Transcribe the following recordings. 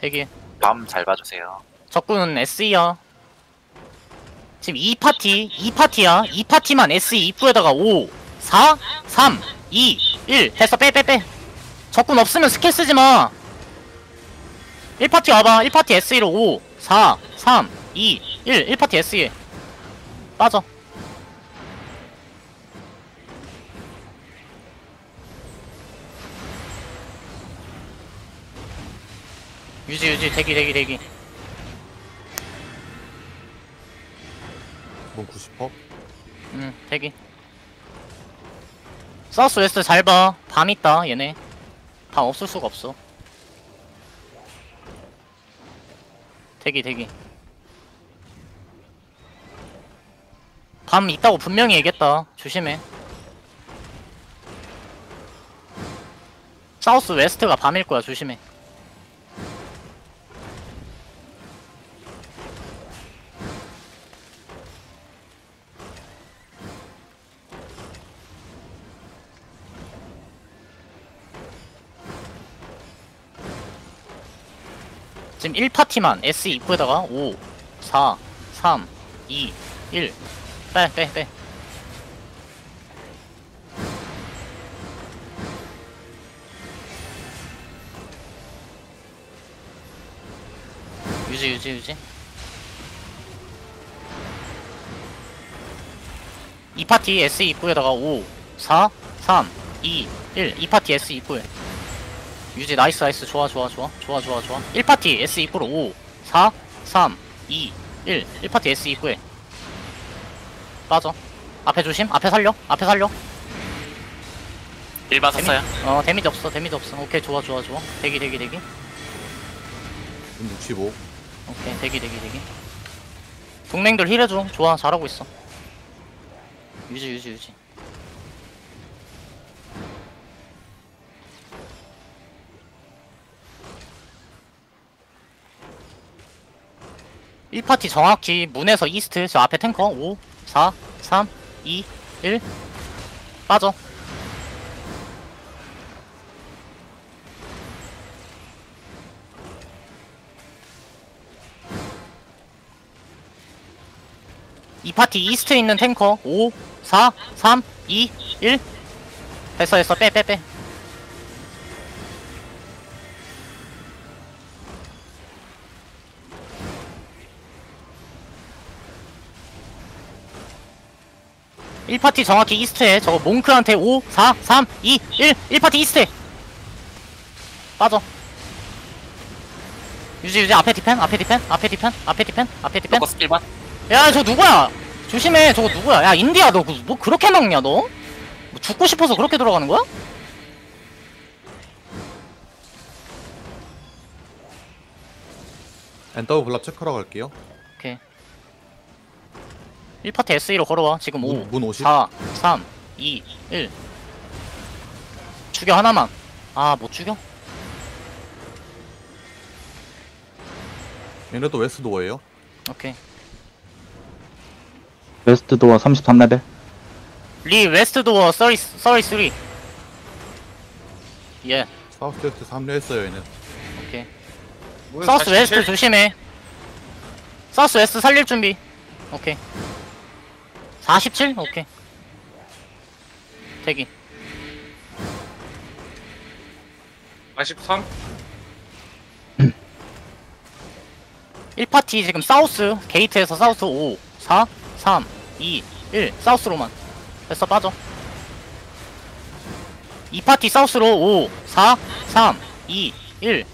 대기. 밤 잘 봐주세요. 적군은 SE야. 지금 2파티, 2파티야. 2파티만 SE 입구에다가 5, 4, 3, 2, 1. 됐어, 빼, 빼, 빼. 적군 없으면 스킬 쓰지 마. 1파티 와봐. 1파티 SE로 5, 4, 3, 2, 1. 1파티 SE. 빠져. 유지, 유지, 대기, 대기, 대기. 문 90퍼? 응, 대기. south west 잘 봐. bomb 있다, 얘네. bomb 없을 수가 없어. 대기, 대기. bomb 있다고 분명히 얘기했다. 조심해. 사우스 웨스트가 밤일 거야, 조심해. 지금 1파티만 S 입구에다가 5, 4, 3, 2, 1. 빼, 빼, 빼. 유지, 유지, 유지. 2파티 S 입구에다가 5, 4, 3, 2, 1. 2파티 S 입구에. 유지 nice nice. 좋아 좋아 좋아. 좋아 좋아 좋아. 1파티 S 입구로 5 4 3 2 1 1파티 S 입구에. 빠져. 앞에 조심. 앞에 살려. 앞에 살려. 1번 샀어요. 어 damage 없어. damage 없어. 오케이. 좋아 좋아 좋아. 대기 대기 대기. 문 65. 오케이. 대기 대기 대기. 동맹들 힐해줘. 좋아. 잘하고 있어. 유지 유지 유지 일파티 정확히 문에서 이스트 저 앞에 탱커 5 4 3 2 1 빠져. 2파티 east에 있는 탱커 5 4 3 2 1 됐어 됐어. 빼 빼빼 1파티 정확히 east에 저거 monk한테 5 4 3 2 1 1파티 east에 빠져 유지 유지 앞에 디펜 앞에 디펜 앞에 디펜 앞에 디펜 앞에 디펜 Locus 1번. 야, 저 누구야? 조심해. 저거 누구야? 야, 인디야, 너 뭐 그렇게 막냐, 너? 뭐 죽고 싶어서 그렇게 들어가는 거야? NW blob 체크하러 갈게요. 오케이. 1파티 SE로 걸어와. 지금 5, 문, 문 50. 4, 3, 2, 1. 죽여, 하나만. 아, 못 죽여? 얘네도 웨스트 도어예요. 오케이. 웨스트 도어 33레벨 리, 웨스트 도어, 30, 33. 예, 사우스 웨스트 3례 했어요, 얘네. 오케이. 사우스 웨스트 조심해. 사우스 웨스트 살릴 준비. 오케이. 47? 오케이. 대기. 43? 1파티 지금 사우스 게이트에서 사우스 5 4 3 2 1 사우스로만 됐어 빠져 2파티 사우스로 5 4 3 2 1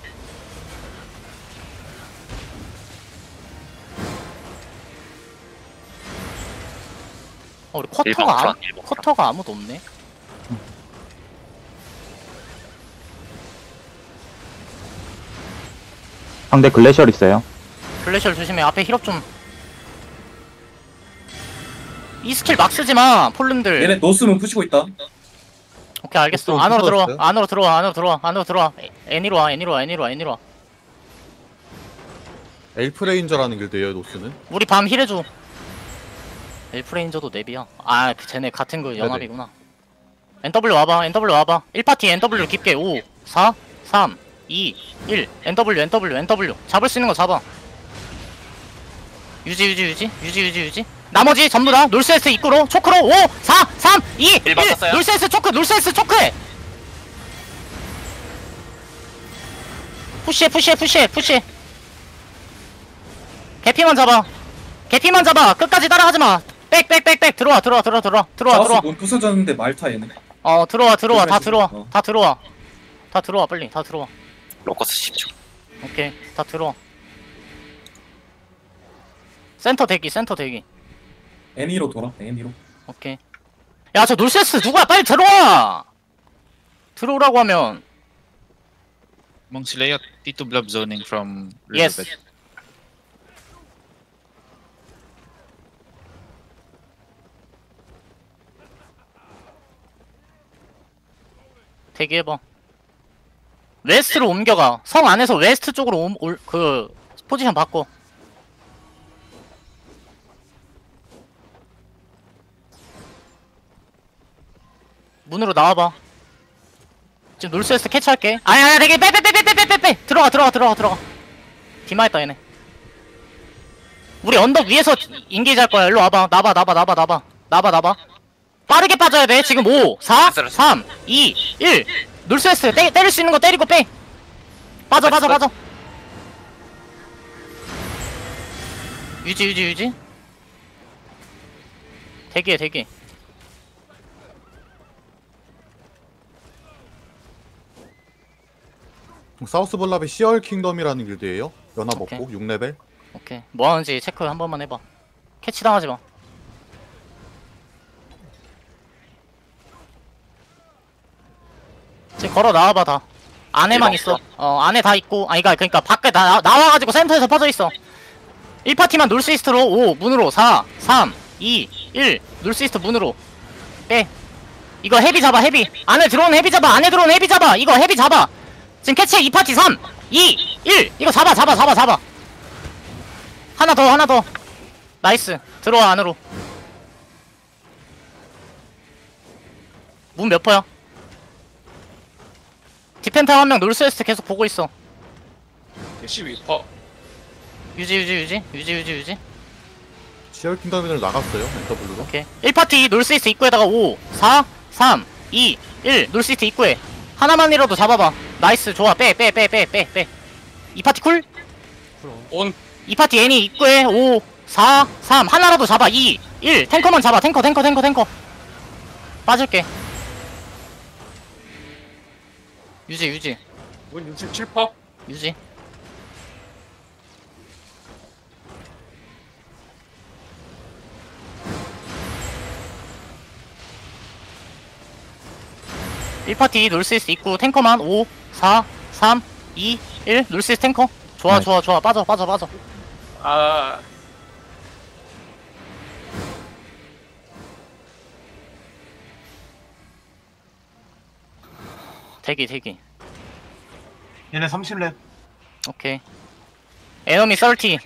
어, 우리 일번 쿼터가 전, 아무, 일번. 쿼터가 아무도 없네. 상대 글래셜 있어요? 글래셜 조심해. 앞에 힐업 좀. 이 스킬 막 쓰지 마 폴른들. 얘네 노스문 푸시고 있다. 오케이 알겠어. 보통 안으로 들어와? 안으로 들어와 안으로 들어와 안으로 들어와. 애- 애니로 와 애니로 와 애니로 와 애니로 와. 엘프레인 저라는 길드예요, 노스는. 우리 밤 힐해 줘 엘프레인저도 랩이야. 아그 쟤네 같은 그 영합이구나. NW 와봐 NW 와봐. 1파티 NW 깊게. 5 4 3 2 1 NW NW NW 잡을 수 있는 거 잡아. 유지 유지 유지. 유지 유지 유지. 나머지 전부 다 놀세스 입구로 초크로. 5 4 3 2 1 일. 바꿨어요. 놀세스 초크 놀세스 초크해 푸시해 푸시해 푸시해 푸시해. 개피만 잡아. 개피만 잡아. 끝까지 따라가지마 빽빽빽빽 들어와 들어와 들어와 들어와 들어와 들어와 문 부서졌는데 말타 얘네. 어 들어와 들어와 다 들어와 어. 다 들어와 다 들어와 빨리 다 들어와 로커스 10초. 오케이 다 들어와 센터 대기 센터 대기 애니로 돌아. 애니로. 오케이 야 저 놀세스 누구야 빨리 들어와 들어오라고 하면 Mong sila yung Tito Blob zoning from Yes. Riverbed. 대기해봐. 웨스트로 옮겨가. 성 안에서 웨스트 쪽으로 옴, 올, 그 포지션 바꿔. 문으로 나와봐. 지금 놀스웨스트 캐치할게. 아니 아니 되게 빼빼빼빼빼빼빼. 들어가 들어가 들어가 들어가. 디마했다 얘네. 우리 언덕 위에서 인게이지 할 거야. 일로 와봐. 나봐 나봐 나봐 나봐. 나봐 나봐 빠르게 빠져야 돼. 지금 5 4 3 2 1 놀스웨스트 때, 때릴 수 있는 거 때리고 빼. 빠져 빠져 빠져. 유지 유지 유지. 대기해 대기 south blob이 시얼 킹덤이라는 길드예요. 연합 오케이. 없고 6레벨. 오케이. 뭐 하는지 체크 한 번만 해봐. catch 당하지 마 지금 걸어 나와봐 다. 안에만 있어. 어 안에 다 있고 아니 그니까 그니까 밖에 나, 나와가지고 센터에서 퍼져 있어. 1파티만 northeast로. 5 문으로. 4 3 2 1 northeast 문으로. 빼. 이거 heavy 잡아 heavy. 안에 들어오는 heavy 잡아 안에 들어오는 heavy 잡아. 이거 heavy 잡아. 지금 catch해 2파티. 3 2 1 이거 잡아 잡아 잡아 잡아. 하나 더 하나 더. nice. 들어와 안으로. 문 몇 퍼야? defender 한명 northwest 계속 보고 있어. 12퍼. 유지 유지 유지. 유지 유지 유지. 시얼 킹덤을 나갔어요. NW로. 오케이. 1파티 northeast 입구에다가 5 4 3 2 1 northeast 입구에 하나만이라도 잡아봐. nice 좋아. 빼 빼 빼 빼 빼 빼. 2파티 cool? on. 2파티 NE 입구에 5 4 3 하나라도 잡아. 2 1 tanker만 잡아. tanker tanker tanker tanker. 빠질게 유지 유지 문 67퍼. 유지 일파티 놀스이스 입구 탱커만 5 4 3 2 1 놀스이스 탱커 좋아 네. 좋아 좋아 빠져 빠져 빠져 아. 대기 대기 얘네 30렙. 오케이. enemy 30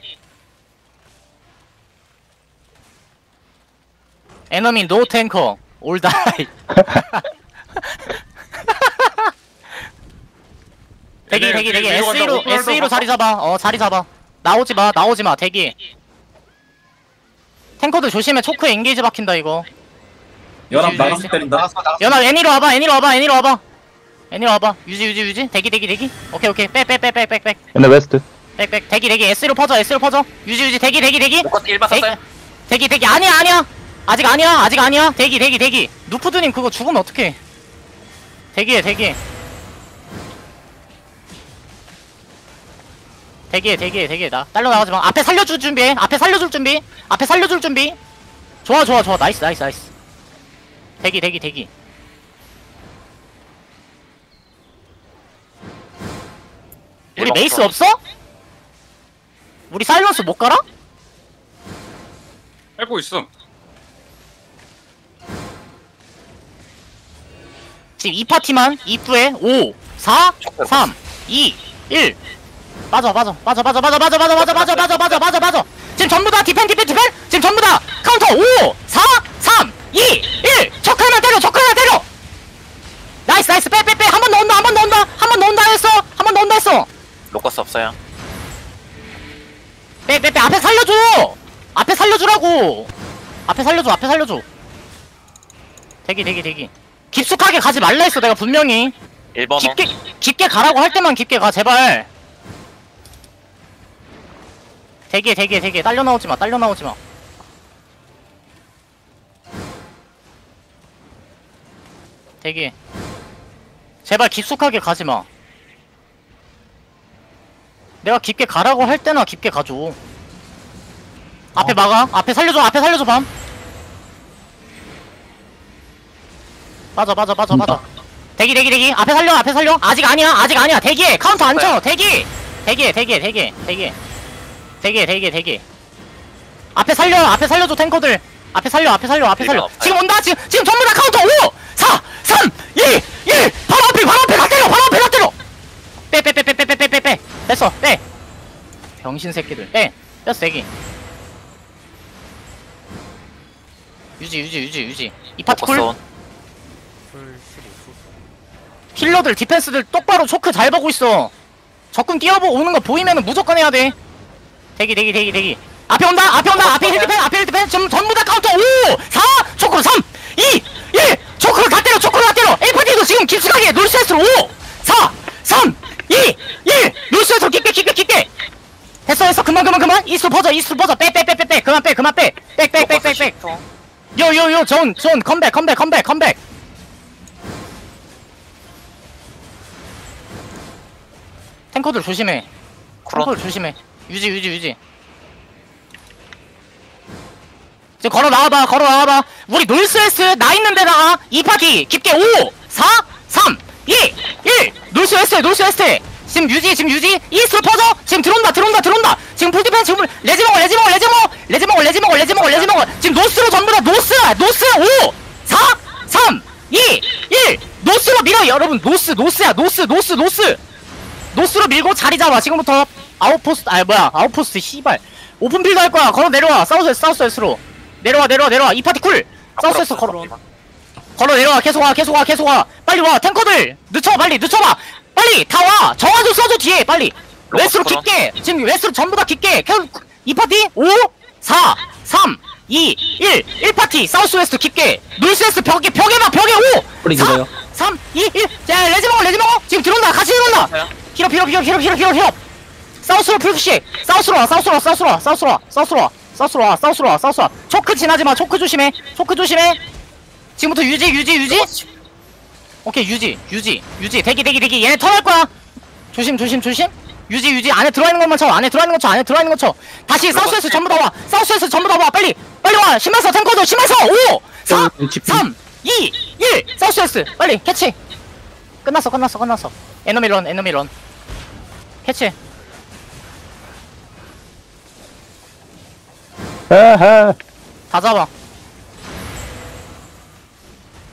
enemy no tanker. all die. 대기 대기 대기. SE로 SE로 자리 잡아. 어 자리 잡아. 나오지 마 나오지 마 대기. tanker들 조심해. 초크에 인게이지 박힌다 이거. 연합 나가서. 때린다. 연아 애니로 와봐 애니로 와봐 애니로 와봐 애니로 와봐. 유지 유지 유지. 대기 대기 대기. 오케이 오케이. 빼빼 얘네 west. back back. 대기 대기. S로 퍼져 S로 퍼져. 유지 유지. 대기 대기 대기. locus 1번 썼어요. 대기 대기. 아니야 아니야. 아직 아니야 아직 아니야. 대기 대기 대기. 누푸드님 그거 죽으면 어떡해. 대기해 대기해. 대기해 대기해 대기해. 나 딸려 나가지 마. 앞에 살려줄 준비해. 앞에 살려줄 준비. 앞에 살려줄 준비. 좋아 좋아 좋아. nice nice nice. 대기 대기 대기 우리 mace 컷. 없어? 우리 silence 못 갈아? 알고 있음. 지금 이 파티만 입구에 5, 4, 3, 2, 1 빠져 빠져 빠져 빠져 빠져 빠져 빠져 빠져 빠져 빠져 빠져 빠져 빠져 지금 전부 다 디펜 디펜 디펜 지금 전부 다 카운터 5, 앞에 살려줘 앞에 살려줘. 대기 대기 대기. 깊숙하게 가지 말라 했어 내가 분명히. 1번호. 깊게 깊게 가라고 할 때만 깊게 가 제발. 대기 대기 대기 딸려 나오지 마 딸려 나오지 마. 대기 제발 깊숙하게 가지 마. 내가 깊게 가라고 할 때나 깊게 가줘 앞에 막아. 앞에 살려줘. 앞에 살려줘 밤. 맞아 맞아 맞아 맞아 대기 대기 대기. 앞에 살려 앞에 살려. 아직 아니야 아직 아니야. 대기해. 카운터 안쳐. 대기. 대기해 대기해 대기해 대기해. 대기해 대기해 대기 앞에 살려 앞에 살려줘 tanker들. 앞에 살려 앞에 살려 앞에 살려. 지금 온다 지금. 지금 전부 다 카운터. 5 4 3 2 1 바로 앞에 바로 앞에 다 때려 바로 앞에 다 때려. 빼빼빼빼빼빼 빼빼. 됐어. 빼. 병신 새끼들. 빼. 뺐어 대기 유지 유지 유지 유지. 이 파티 cool focus on healer들 defense들 똑바로 choke 잘 보고 있어. 적군 뛰어보고 오는 거 보이면은 무조건 해야 돼. 대기 대기 대기 대기. 앞에 온다 앞에 온다. 앞에 힐디펜 앞에 힐디펜. 전, 전부 다 카운터 5 4 choke로 3 2 1 choke로 다 때려 choke로 다 때려. 1파티도 지금 깊숙하게 northwest로 5 4 3 2 1 northwest로 깊게 깊게 깊게. 됐어 됐어. 그만 그만 그만. east로 퍼져 east로 퍼져. 빼 빼 빼빼 빼. 그만 빼 그만 빼빽빽빽빽빽 요요요 존 존 컴백 컴백 컴백 컴백. tanker들 조심해. tanker들 조심해. 유지 유지 유지. 이제 걸어 나와봐 걸어 나와봐. 우리 northwest 나 있는 데다가 이 파티 깊게 5 4 3 2 1 northwest northwest 지금 유지 지금 유지. east로 퍼져 지금 들어온다 들어온다 들어온다 지금 full디펜 지금 resi 먹어 resi 먹어 resi 먹어! resi 먹어 resi 먹어 resi 먹어 resi 먹어! 지금 노스로 전부 다 노스 노스 5 4 3 2 1 노스로 밀어 여러분! 노스 노스야 노스 노스 노스! 노스로 밀고 자리 잡아 지금부터. outpost 아 뭐야 outpost 씨발. open field 할 거야. 걸어 내려와. 사우스 사우스 웨스로. 내려와 내려와 내려와. 이 파티 cool! southwest 걸어. 걸어 내려와. 계속 와 계속 와 계속 와. 빨리 와 tanker들! 늦춰 빨리 늦춰봐! 빨리 다 와! 정화조 써줘 뒤에! 빨리 west로 깊게! 지금 west로 전부 다 깊게! 계속 이 파티? 5, 4, 3, 2, 1, 1파티! southwest 깊게! northwest 벽에, 벽에만 벽에 5! 4, 3, 2, 1! 자, resi 먹어, resi 먹어! 지금 들어온다, 같이 들어온다! 히럽, 히럽, 히럽, 히럽, 히럽, 히럽, 히럽! 사우스로 풀푸시! 사우스로 와, 사우스로 와, 사우스로 와, 사우스로 와, 사우스로 와, 사우스로 와, 사우스로 와, 사우스로 와! 초크 지나지 마, 초크 조심해! 초크 조심해! 지금부터 유지, 유지, 유지! 오케이, 유지, 유지, 유지! 대기, 대기, 대기! 얘네 turn할 거야! 조심, 조심, 조심! 유지 유지. 안에 들어있는 것만 쳐. 안에 들어있는 거 쳐. 안에 들어있는 거 쳐. 다시 사우스에서 전부 다와. 사우스에서 전부 다와. 빨리. 빨리 와. 심해서 탱커도 심해서. 5 4 3 2 1 사우스에스. 빨리. Catch. 끝났어. 끝났어. 끝났어. Enemy run. Enemy run. Catch. 다 잡아.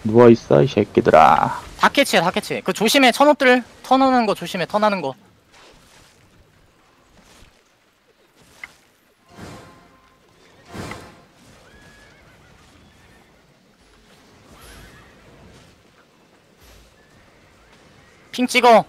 누워있어, 이 새끼들아. 다 캐치해. 다 캐치 그 조심해. 천옷들 턴하는 거 조심해. 턴하는 거 핑 찍어